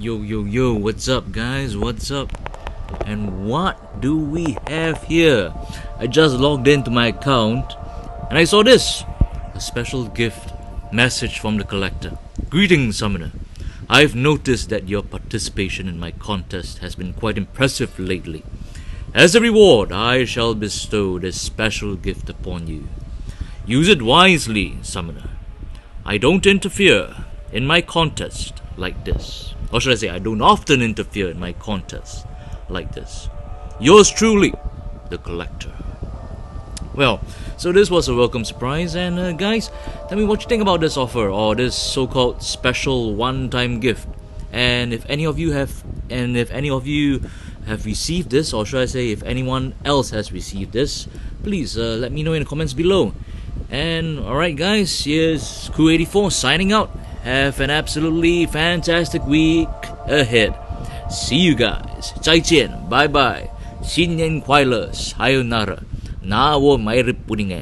Yo, yo, yo, what's up, guys? What's up? And what do we have here? I just logged into my account and I saw this a special gift message from the collector. Greetings, Summoner. I've noticed that your participation in my contest has been quite impressive lately. As a reward, I shall bestow this special gift upon you. Use it wisely, Summoner. I don't interfere in my contest like this. Or should I say, I don't often interfere in my contests like this. Yours truly, the collector. Well, so this was a welcome surprise, and uh, guys, tell me what you think about this offer or this so-called special one-time gift. And if any of you have, and if any of you have received this, or should I say, if anyone else has received this, please uh, let me know in the comments below. And alright, guys, here's Crew84 signing out. Have an absolutely fantastic week ahead. See you guys. 再见. Bye bye. 新年快乐. Sayonara. Na wo mai ripuninge.